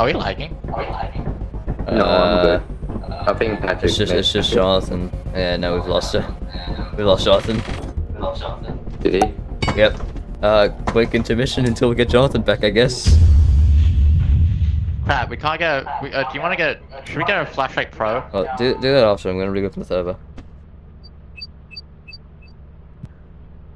Are we lagging? Are we lagging? No, I'm Uh, good. I think Patrick. It's just, made- it's just Jonathan. Yeah, no, we've lost it. We lost Jonathan. Did he? Yep. Uh, quick intermission until we get Jonathan back, I guess. Crap, we can't get. A, we, uh, do you want to get? Should we get a flashlight pro? Well, do, do that after. I'm gonna reopen the server. Hey,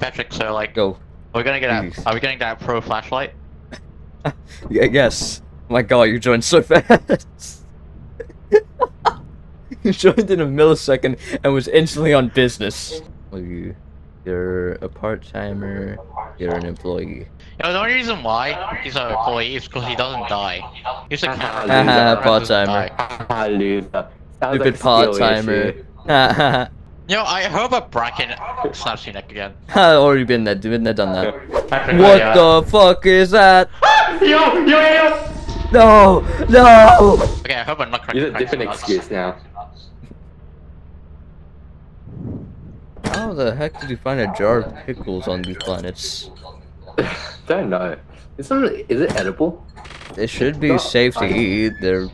Patrick, so like, Go. are we gonna get Please. a? Are we gonna get a pro flashlight? Yeah, yes. My god, you joined so fast. you joined in a millisecond and was instantly on business. You, you're a part-timer. You're an employee. You know, the only reason why he's an employee is because he doesn't die. He's a Haha, character. loser. Haha, who part-timer. doesn't die. Loser. Sounds like Stupid part-timer. issue. Ha You know, I hope a bracken snaps your neck again. ha. Already been there, been there, done that. What I, the fuck is that? Yo, yo, yo! No, no. Okay, I hope I'm not Use a different excuse now. How the heck did you find a jar of pickles on these planets? Don't know. Isn't is it edible? They should be safe to eat. They're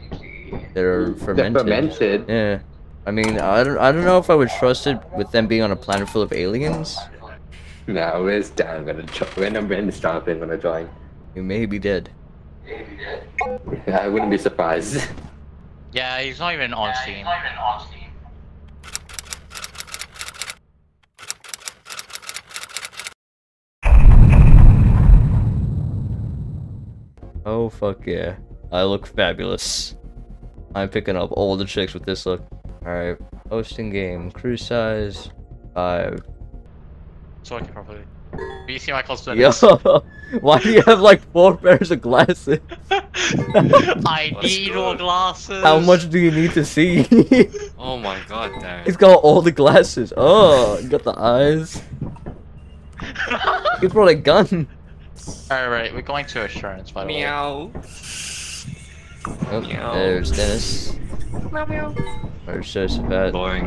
they're fermented. They're fermented. Yeah. I mean, I don't I don't know if I would trust it with them being on a planet full of aliens. No, where's Dan gonna join? When I'm in Jonathan gonna join? You may be dead. I wouldn't be surprised. Yeah, he's not even on Steam. Oh fuck yeah. I look fabulous. I'm picking up all the chicks with this look. Alright, hosting game, crew size, five. It's working properly. Do you see my close Yo, why do you have like four pairs of glasses? I Let's need go. more glasses. How much do you need to see? Oh my god, Darren. He's got all the glasses. Oh, you got the eyes. He brought a gun. Alright, we're going to assurance, by the way. Meow. Oh, Meow. there's Dennis. Meow meow. There's Josephat. Boring.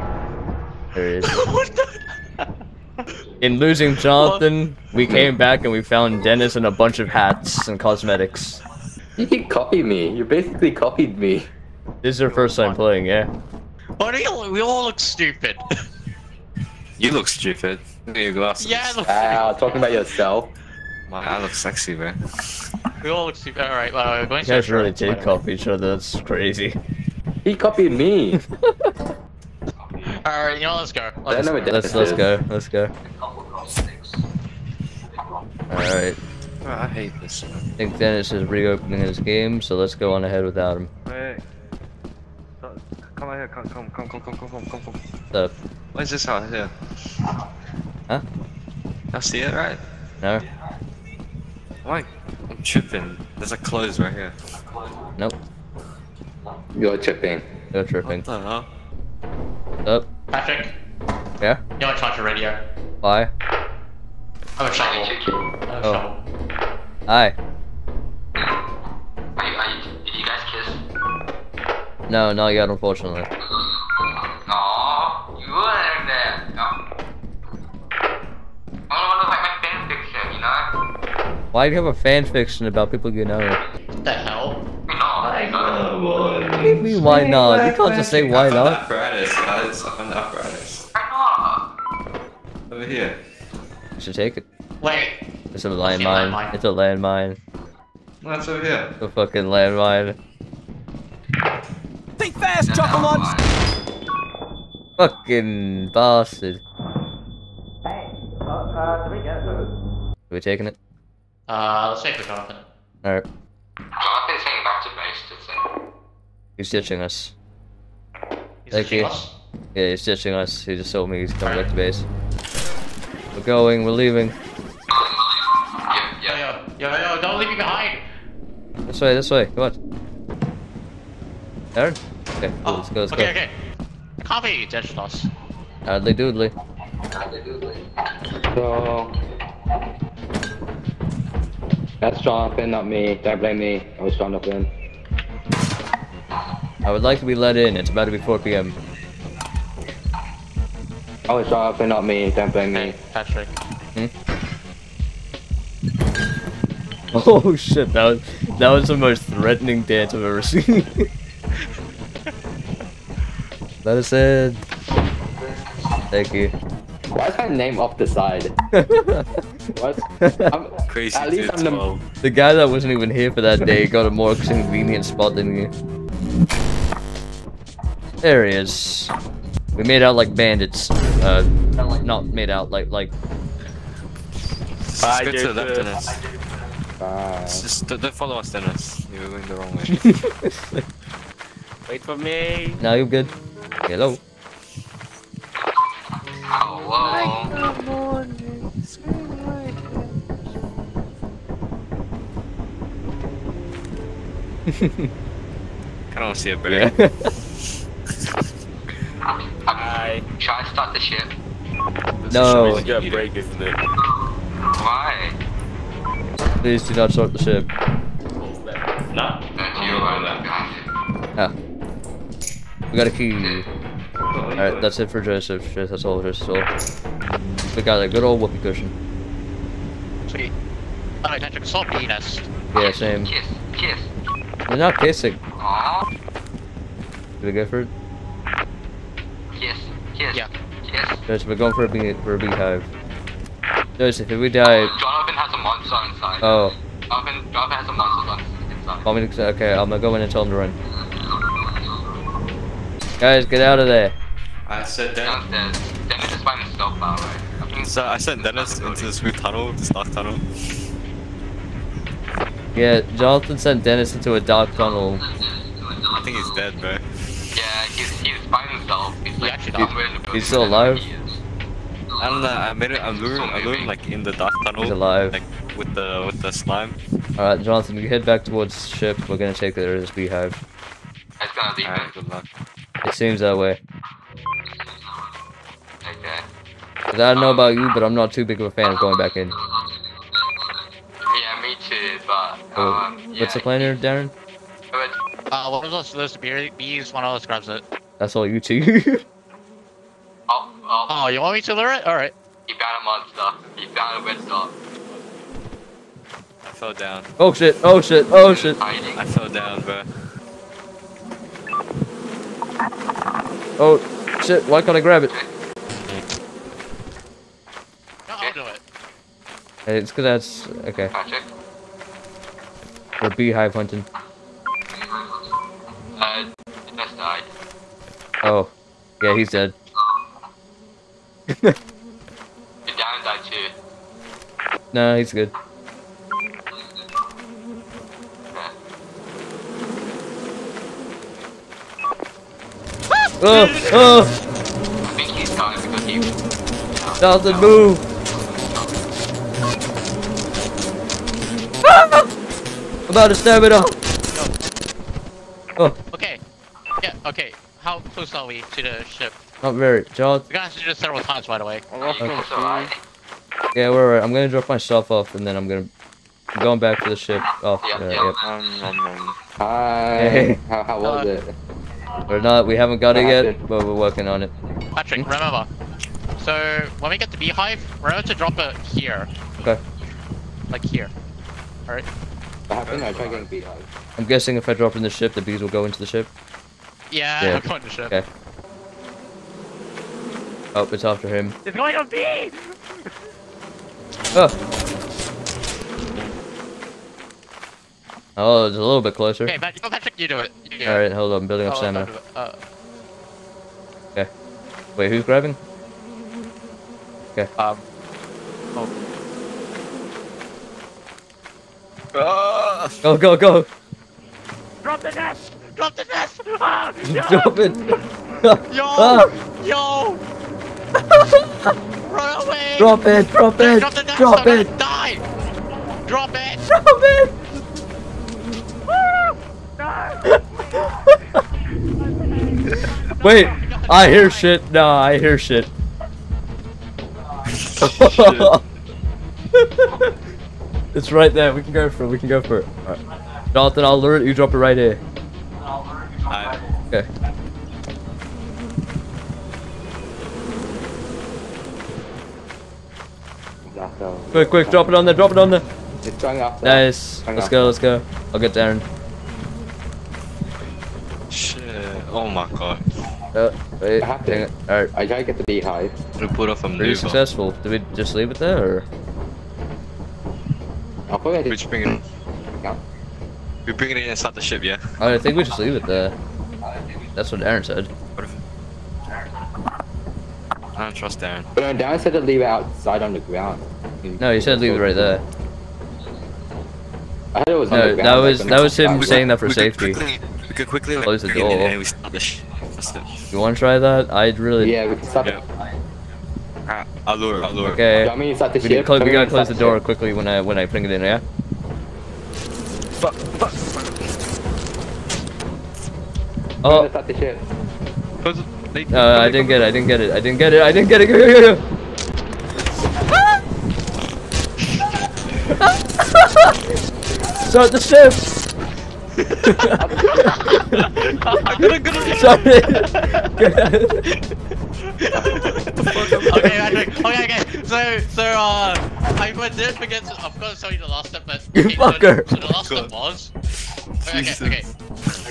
There he is. What the? In losing Jonathan, we came back and we found Dennis and a bunch of hats and cosmetics. You can copy me. You basically copied me. This is our first time playing, yeah. Why do you, we all look stupid? You look stupid. Look at your glasses. yeah, look, ah, Wow, talking about yourself. My, I look sexy, man. we all look stupid. Alright, well, we're going You to guys really did by copy each other, that's crazy. He copied me. Alright, you know, let's go. I don't know what Let's let's go, let's go. Alright. Oh, I hate this, man. I think Dennis is reopening his game, so let's go on ahead without him. Wait. Come out here. Come, come, come, come, come, come, come, come, come. So, What is this out here? Huh? I see it, right? no? Why? I'm tripping. There's a close right here. Nope. You're tripping. Go tripping. What the hell? Up. Patrick, Yeah? you want to charge your radio? Why? I'm a shovel. I'm a Oh. shovel. Hi. Are you, are you, did you guys kiss? No, not yet, unfortunately. No, you were like that. No. I want to like my fan fiction, you know? Why do you have a fan fiction about people you know? What the hell? You know, What do you mean, why not? You can't just say why not. Apparatus, guys. I found the apparatus. I know. Over here. You should take it. Wait. It's a see a landmine. landmine. It's a landmine. No, it's over here. A fucking landmine. Think fast, Chocolate! Fucking bastard. Hey, uh, uh, did we get it? Are we taking it? Uh, let's take for Jonathan. Alright. Jonathan's heading back to base to say. He's ditching us. He's Thank ditching you. us. Yeah, he's ditching us. He just told me he's coming back to base. We're going, we're leaving. Yeah, Yo, yo, yo, yo, don't leave me behind! This way, this way, come on. There? Okay, Oh, let's go, let's okay, go. okay. I can't believe you ditched us. Hardly doodly. So that's Jonathan, not me. Don't blame me. I was Jonathan. I would like to be let in. It's about to be 4 p.m. Oh, it's Jonathan, not me. Don't blame Hey, me. Patrick. Hmm? Oh shit, that was that was the most threatening dance I've ever seen. that is it. Thank you. Why is my name off the side? What? I'm, Crazy At least I'm the- the guy that wasn't even here for that day got a more convenient spot than you. There he is. We made out like bandits. Uh, not made out like like. Just go to the left, Dennis. Bye. Just don't, don't follow us, Dennis. You're going the wrong way. Wait for me. now you're good. Hello. Hello. I don't see a bird. Yeah. Hi. Should I start the ship? no. It's gonna break, isn't it? Why? Please do not start the ship. No. That's you, I left behind Ah. We got a key. Alright, that's it for Joseph. Just- That's all. Joseph. all. We got a good old whoopee cushion. Sweet. Alright, Patrick, stop being us. Yeah, same. Kiss, kiss. They're not kissing. Aww. Do we go for it? Kiss, kiss. Yeah. Kiss. Joseph, we're going for a bee for a beehive. Joseph, if we die, Jonathan has inside. oh, Jonathan, Jonathan has a monster on inside. want me to? Okay, I'm gonna go in and tell him to run. Guys, get out of there. I sent Dennis. Downstairs. Dennis is by himself, by the way. I think So I sent Dennis into this weird tunnel, this dark tunnel. Yeah, Jonathan sent Dennis into a dark tunnel. I think he's dead, bro. Yeah, he's, he's by himself. He's like actually somewhere in the building. he's still I don't know where alive? he. I don't know. I made it. I lured. I lured him like in the dark tunnel. He's alive. Like with the with the slime. Alright, Jonathan, you head back towards ship. We're gonna take the this beehive. It's gonna leave Alright, him. good luck. It seems that way. Okay. 'Cause I don't know about you, but I'm not too big of a fan of going back in. Yeah, me too, but, Oh, um, yeah. What's the plan here, Darren? But Uh, what was those, those bee- bees? One of us grabs it. That's all you two. Oh, oh, Oh, you want me to lure it? Alright. he found a monster. He found a red star. I fell down. oh shit! Oh shit! Oh shit! I fell down, bro. Oh shit! Why can't I grab it? No, I'll do it. It's cause that's okay. Patrick. We're beehive hunting. Uh, just died. Oh, yeah, he's dead. Your down died too. no, he's good. Oh, oh! I think he's dying because he. Jonathan, move! Ah! I'm about to stab it off. Oh, Okay. Yeah, okay. How close are we to the ship? not very. John. We're gonna have to do this several times, by the way. I lost my It's alright. Yeah, we're alright. I'm gonna drop myself off and then I'm gonna. I'm going back to the ship. Off. Yeah, uh, yeah. yep. Um, um, um. Hi. Hey. How, how was Uh, it? We're not. We haven't got it yet, but we're working on it. Patrick, Hmm? remember. So, when we get the beehive, remember to drop it here. Okay. Like here. Alright. What happened? I tried getting beat up. I'm guessing if I drop in the ship, the bees will go into the ship. Yeah, Yeah. I'm going to ship. Okay. Oh, it's after him. It's going on bee! Oh. Oh, it's a little bit closer. Okay, Pat- oh, Patrick, you do it. You do it. Alright, hold on. I'm building Oh, up I'll stamina. Uh, Wait, who's grabbing? Okay. Um, Ah! Go, go, go! drop the nest! Drop the nest! Ah, no! Drop it! Yo! Ah! Yo! Run away! Drop it! Drop Drop it! the nest! Drop it! Die! Drop it! Drop it! Wait, I hear shit. No, I hear shit. it's right there. We can go for it. We can go for it. Alright. Jonathan, I'll lure it. You drop it right here. I, Okay. Quick, quick, drop it on there. Drop it on there. It's going up. Nice. Let's go. Let's go. I'll get Darren. Oh my god. Uh, wait. I Hang to- it. All right. I gotta get the beehive. We pulled off a Pretty maneuver. successful. Did we just leave it there, or? I'll probably We just just bring it. Yeah. We bring it in inside the ship, yeah. I think we just leave it there. That's what Aaron said. What if? I don't trust Aaron. But no, Darren said to leave it outside on the ground. No, he said leave it right there. I heard it was on No, the ground. that was that was him saying that for we safety. Could quickly, we could quickly like, Close the bring it in door. and we start the sh- You want to try that? I'd really. Yeah, we can start. Yeah. Ah, I'll lure it, I'll lure. Okay. Do I mean start the We ship? close, we gotta in, close the start door ship. quickly when I when I bring it in. Yeah. Fuck, fuck, fuck. Oh. Start the ship. Close it. Uh, I didn't get it. I didn't get it. I didn't get it. I didn't get it. Go, go, go, go. Start the ship. Sorry. okay, Patrick. Okay, okay. So, so, uh, I did forget. To, I've got to tell you the last step, but You okay, fucker. So, the last step was. Okay, okay.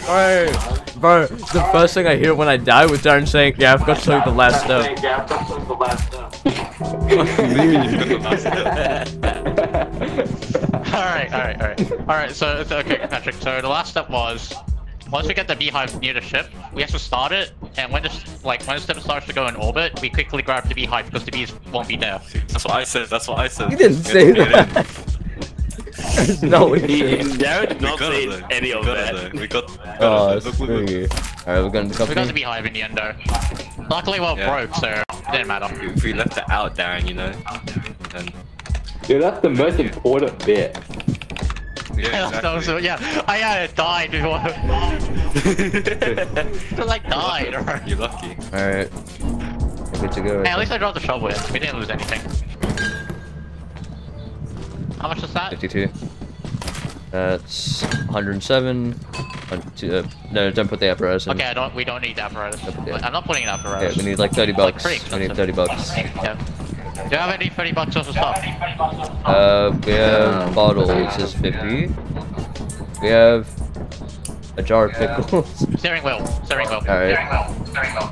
Bro, bro, the first thing I hear when I die was Darren saying, "Yeah, I've got to tell you the last step." All right, all right, all right, all right. Alright. Alright, so, so, okay, Patrick. So the last step was. Once we get the beehive near the ship, we have to start it, and when the s- like when the ship starts to go in orbit, we quickly grab the beehive because the bees won't be there. That's what I said, that's what I said. You didn't say Yeah, yeah, that. There's no way. Darren did We not got say it any We of got it that. We got, we got Oh, it though. Oh, look, look, look. Alright, we're going to the We got the beehive in the end though. Luckily, we're Yeah. broke, so it didn't matter. If we left it out, Darren, you know, then Dude, that's the most important bit. yeah, That was- exactly. yeah, I uh, died before. Because like died. alright. You're lucky. Alright. Good to go. Hey, at least I dropped the shovel in. We didn't lose anything. How much is that? 52. That's 107. One, two, uh, no, don't put the apparatus in. Okay, I don't. We don't need the apparatus. Okay. I'm not putting an Yeah, apparatus. we need like 30 It's, like, bucks. we need 30 bucks. Yeah. Do you have any 30 bucks worth of stuff? Uh, we have Um, bottles is 50. We have a jar of pickles. Steering wheel. Steering wheel. Alright. Steering wheel. Steering wheel.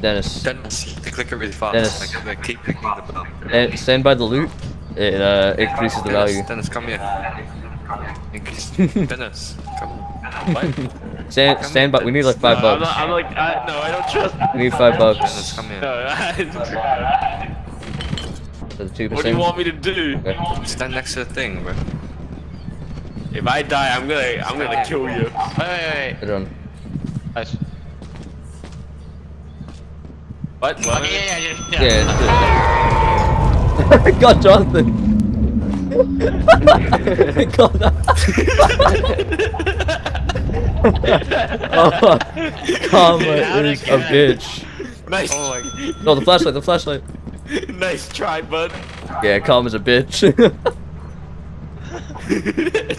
Dennis, Dennis, you have to click it really fast. Dennis. Like, like, keep clicking the bell. eh, stand by the loot. It uh increases the Dennis, value. Dennis, come here. Increase. Dennis, come. What? Stand stand by. We need like five No, I'm, bucks. not, I'm like, I, no, I don't trust. We need five Dennis, bucks. come here. No, I, So the two what do you want me to do? Okay. Stand next to the thing, bro. If I die, I'm gonna, I'm gonna kill you. Wait, wait, wait. Put it on. Nice. What? What? Okay, yeah, yeah, yeah. Yeah. it's. God, Jonathan. God. Oh, Karma is a bitch. Nice. Oh no, the flashlight, the flashlight. nice try, bud. Yeah, Karma's a bitch.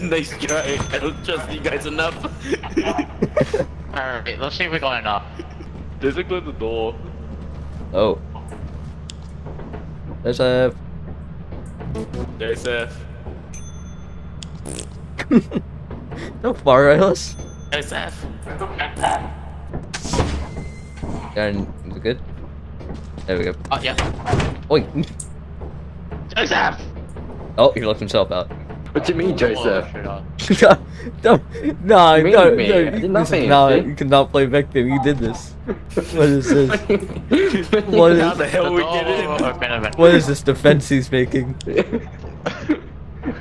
nice try. I don't trust you guys enough. Alright, let's see if we got enough. There's a close the door. oh. There's a. There's a. Don't far at us. There's a. Darren, is it good? There we go. Oh, yeah. Oi. Joseph! Oh, he locked himself out. What do you mean, Joseph? Oh, shit, uh, don't, no, You no, me? no, I nothing, no, you cannot play victim. You did this. What is this? What How is, the hell we oh, get in? oh, what is this defense he's making?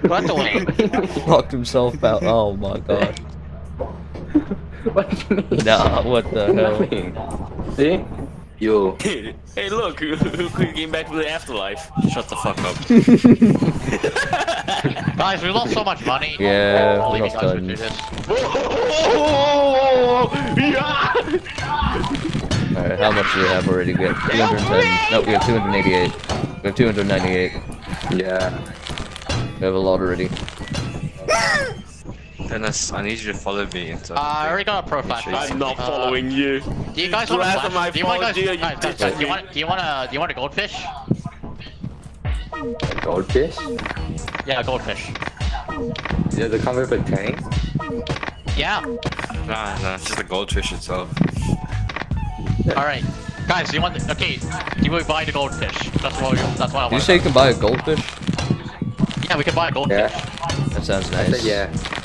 What the way? Locked himself out. Oh my god. what do you mean? Nah, what the hell? Nothing. See? You. hey, look, who, who who came back from the afterlife? Shut the fuck up. Guys, we lost so much money. Yeah, I'll we lost guys with tons. this. Alright, how much do we have already? We have 210. No, we have 288. We have 298. Yeah. We have a lot already. Dennis, I need you to follow me into. Uh, I already got a profile. I'm not Uh, following you. Do you guys want to last time I flash? Do you want guys? followed you, you guys, guys, do you me. want? Do you want a? Do you want a goldfish? Goldfish? Yeah, a goldfish. Does it come with a tank? Yeah. Nah, nah, it's just a goldfish itself. All right, guys. You want? The, okay. Do we buy the goldfish? That's what. We, that's what I want. You say you can buy a goldfish? Yeah, we can buy a goldfish. Yeah. That sounds nice. said yeah.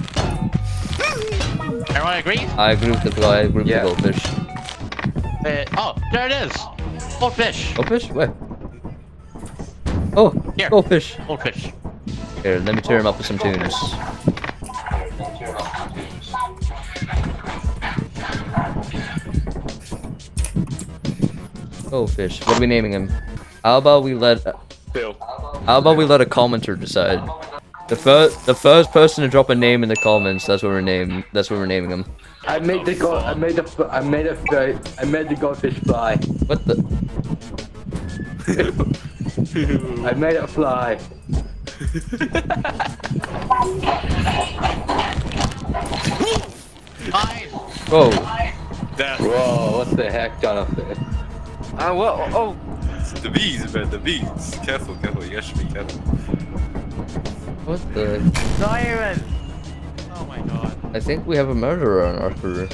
Everyone agree? I agree with the I agree with Yeah. the goldfish. Uh, oh, there it is. Goldfish. Goldfish? Where? Oh, Here. goldfish. Goldfish. Here, let me tear him up with some tunes. Goldfish. What are we naming him? How about we let Bill. How about we let a commenter decide? The first the first person to drop a name in the comments, that's what we're name that's what we're naming him. I made the go. I made the. I made a. I made the goldfish fly. What the I made it fly. Whoa. That. Whoa! What the heck, Jonathan? Ah, well, oh, the bees, man, the bees. Careful, careful. You guys should be careful. What the Siren. Oh my god. I think we have a murderer on our crew.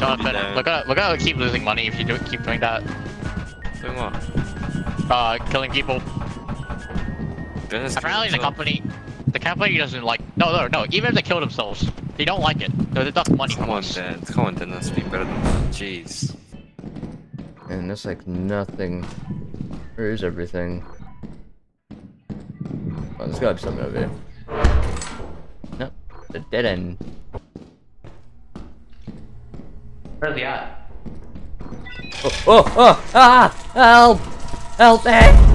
Jonathan, No. we're gonna we're keep losing money if you do keep doing that. Doing what? Uh, killing people. Dennis Apparently, the killed company, the company doesn't like. No, no, no. Even if they kill themselves, they don't like it. So They deduct money Come from on, us. Dan. Come on, Dennis. Be better than that. Jeez. And that's like nothing. Where is everything? Oh, there's gotta be something over here. No, the dead end. Where's he at? Oh, oh, oh, ah! Help! Help me!